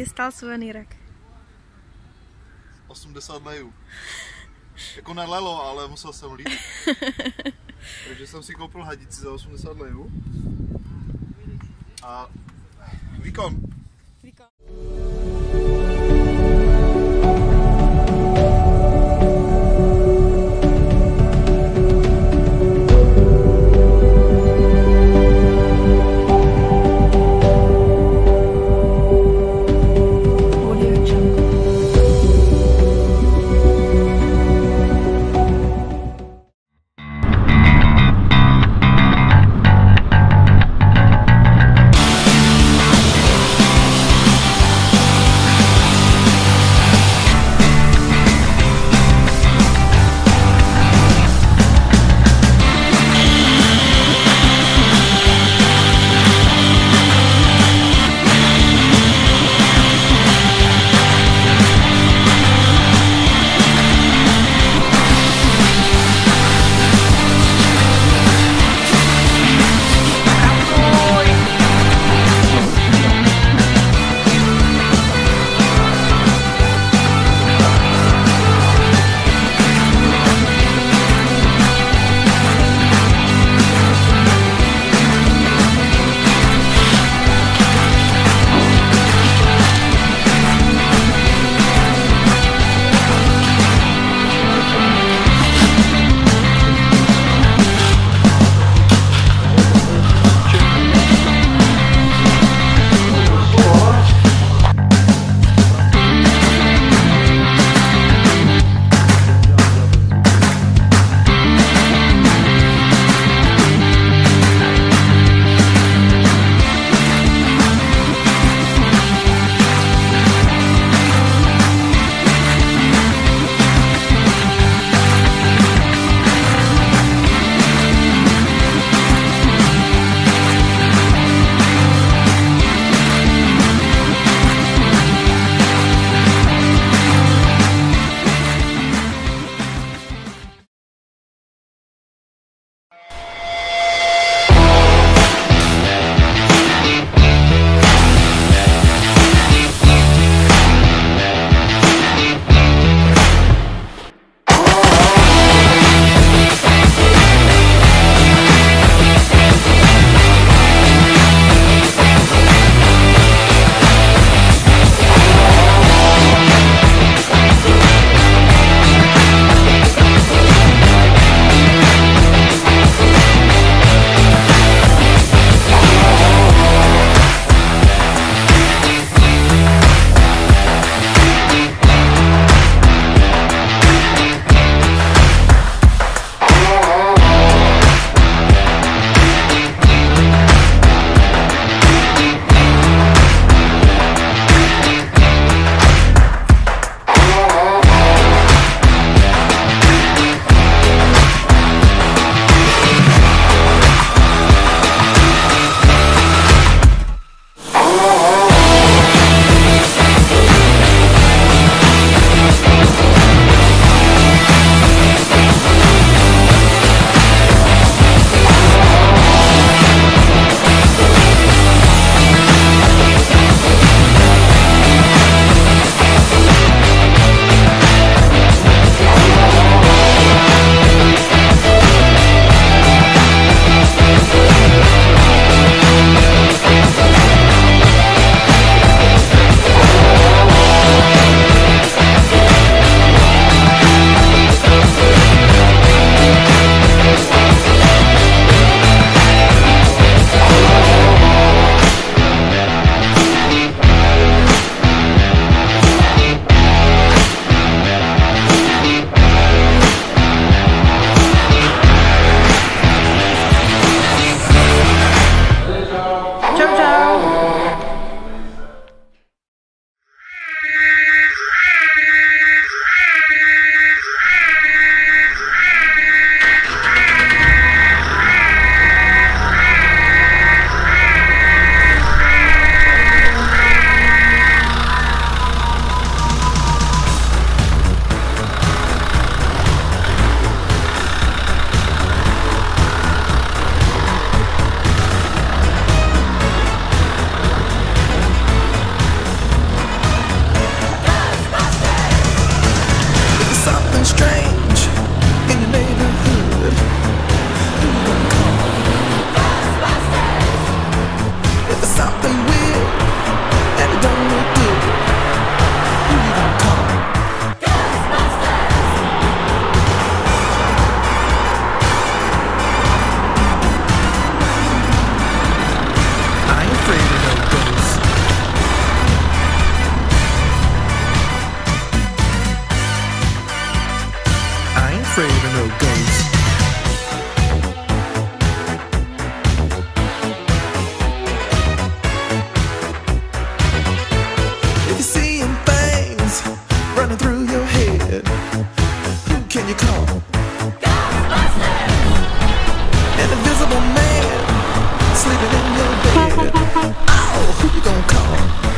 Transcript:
tě stál suvenýrek? 80 lejů. Jako nelelo, ale musel jsem lít. Takže jsem si koupil hadici za 80 lejů. A výkon. Strange afraid of no ghosts. If you're seeing things running through your head, who can you call? An invisible man sleeping in your bed. Oh, who you gonna call?